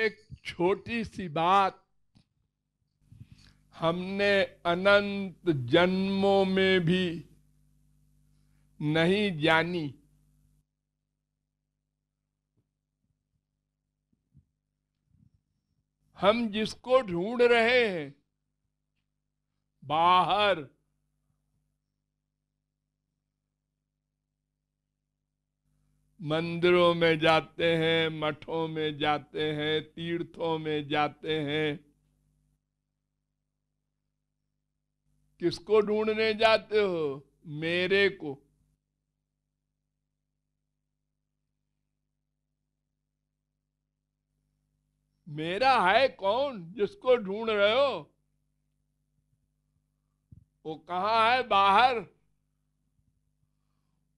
एक छोटी सी बात। हमने अनंत जन्मों में भी नहीं जानी। हम जिसको ढूंढ रहे हैं, बाहर मंदिरों में जाते हैं, मठों में जाते हैं, तीर्थों में जाते हैं। किसको ढूँढने जाते हो? मेरे को। मेरा है कौन जिसको ढूंढ रहे हो? वो कहा है बाहर?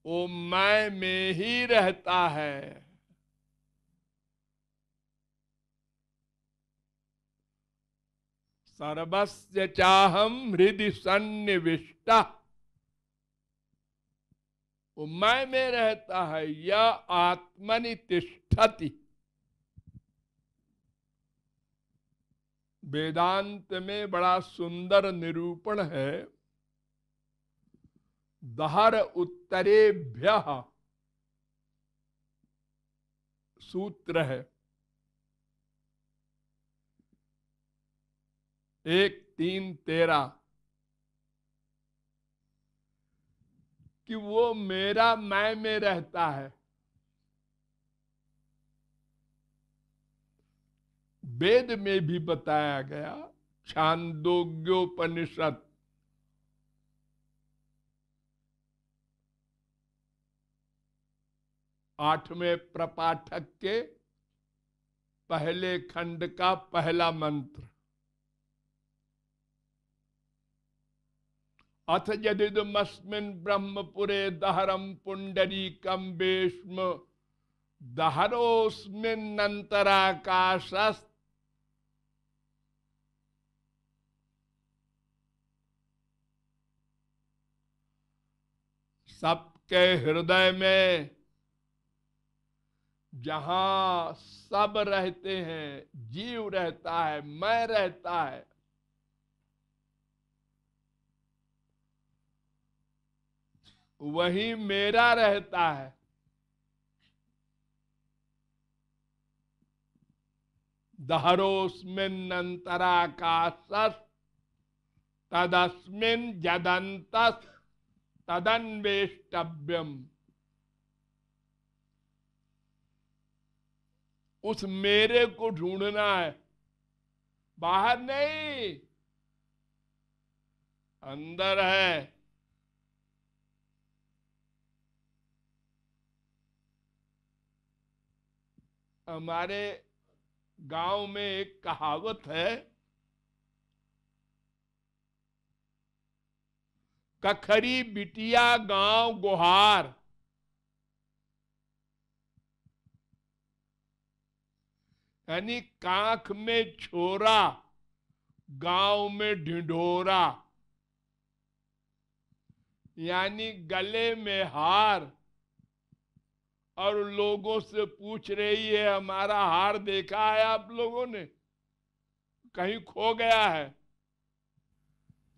वो मैं में ही रहता है। सर्वस्य चाहम हृदय सन्निविष्टा। वो मैं में रहता है, या आत्मनि तिष्ठति। वेदांत में बड़ा सुंदर निरूपण है। दहर उत्तरेभ्य। सूत्र है। एक, तीन, तेरा। कि वो मेरा, मैं में रहता है। वेद में भी बताया गया, छांदोग्योपनिषद। आठवें प्रपाठक के पहले खंड का पहला मंत्र। अथ यदिदमस्मिन ब्रह्मपुरे दहरम पुंडरी कम बेष्म दहरोस्मिन्नंतराकाशस्त सबके हृदय में जहाँ सब रहते हैं, जीव रहता है, मैं रहता है। वही मेरा रहता है। दहरोस्मिन अंतराकाश तदस्मिन जदंत तदन्वेष्टव्यम। उस मेरे को ढूंढना है। बाहर नहीं। अंदर है। हमारे गाँव में एक कहावत है, कखरी बिटिया गाँव गुहार। यानी कांख में छोरा, गाँव में ढिंढोरा। यानी गले में हार। और लोगों से पूछ रही है, हमारा हार देखा है आप लोगों ने? कहीं खो गया है?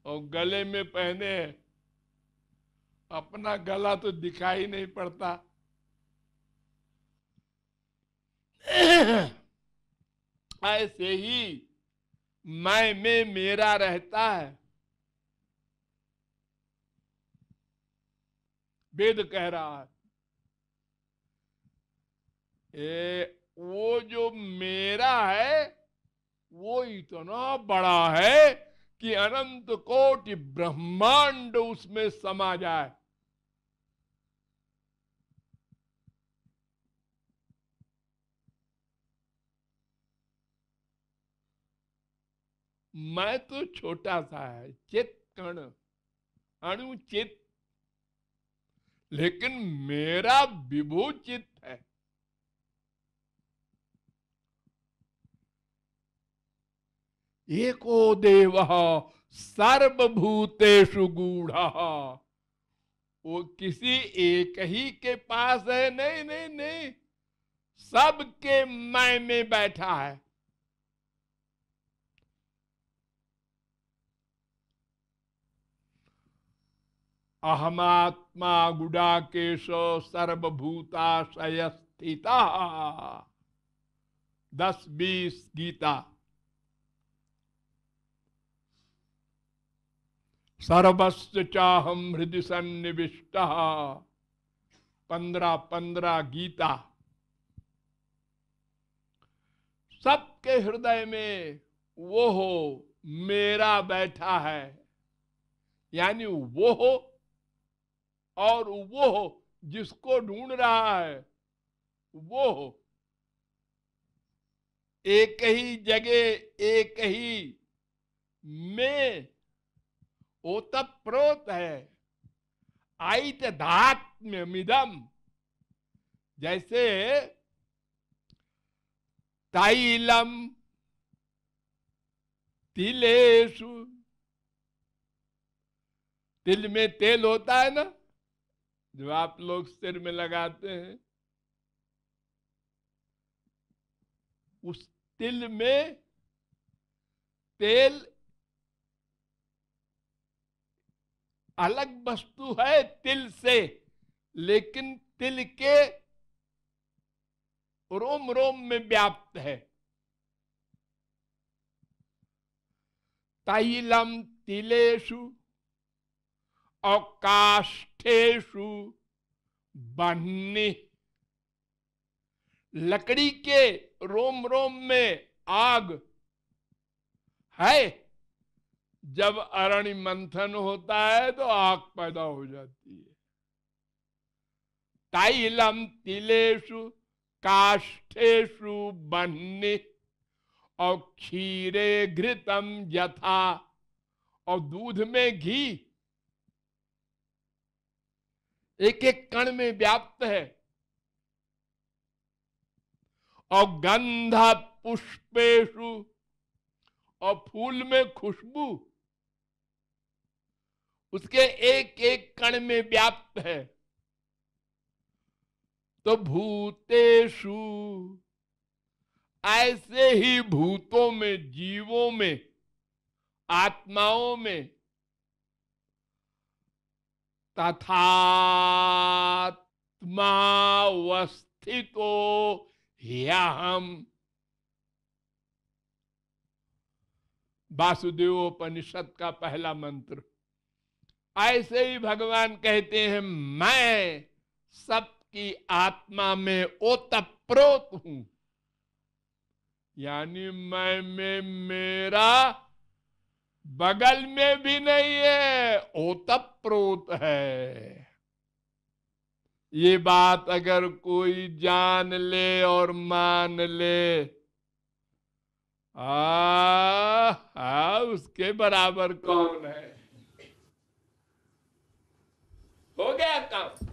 और गले में पहने हैं। अपना गला तो दिखाई नहीं पड़ता। ऐसे ही मैं में मेरा रहता है। वेद कह रहा है ए, वो जो मेरा है वो इतना बड़ा है कि अनंत कोटि ब्रह्मांड उसमें समा जाए। मैं तो छोटा सा है, चित कण अणुचित लेकिन मेरा विभू चित्त है। एको देव सर्वभूतेषु गूढ़। वो किसी एक ही के पास है, नहीं नहीं नहीं। सबके मैं में बैठा है। अहमात्मा गुडाकेश सर्वभूताशय स्थिता दस बीस गीता। सर्वस्व चाहम हृदय सन्निविष्ट। पंद्रह पंद्रह गीता। सबके हृदय में वो हो, मेरा बैठा है। यानी वो हो और वो जिसको ढूंढ रहा है वो एक ही जगह, एक ही में ओतप्रोत है। आइत धात्म्य मिदम जैसे तैलम तिलेशु तिल में तेल होता है ना? जो आप लोग सिर में लगाते हैं, उस तिल में तेल अलग वस्तु है तिल से, लेकिन तिल के रोम रोम में व्याप्त है। तैलम तिलेशु और काष्ठेशु बन्नी। लकड़ी के रोम रोम में आग है। जब अरण्य मंथन होता है तो आग पैदा हो जाती है। तैलम तिलेशु काष्ठेशु बन्नी। और क्षीरे घृतम यथा। और दूध में घी एक एक कण में व्याप्त है। और गंध पुष्पेशु और फूल में खुशबू, उसके एक एक कण में व्याप्त है। तो भूतेशु, ऐसे ही भूतों में, जीवों में, आत्माओं में तथात्मावस्थितो हम वासुदेवोपनिषद का पहला मंत्र। ऐसे ही भगवान कहते हैं, मैं सबकी आत्मा में ओतप्रोत हूँ। यानी मैं में मेरा बगल में भी नहीं है ओतप्रोत है। ये बात अगर कोई जान ले और मान ले आ, आ उसके बराबर कौन है? हो गया काम।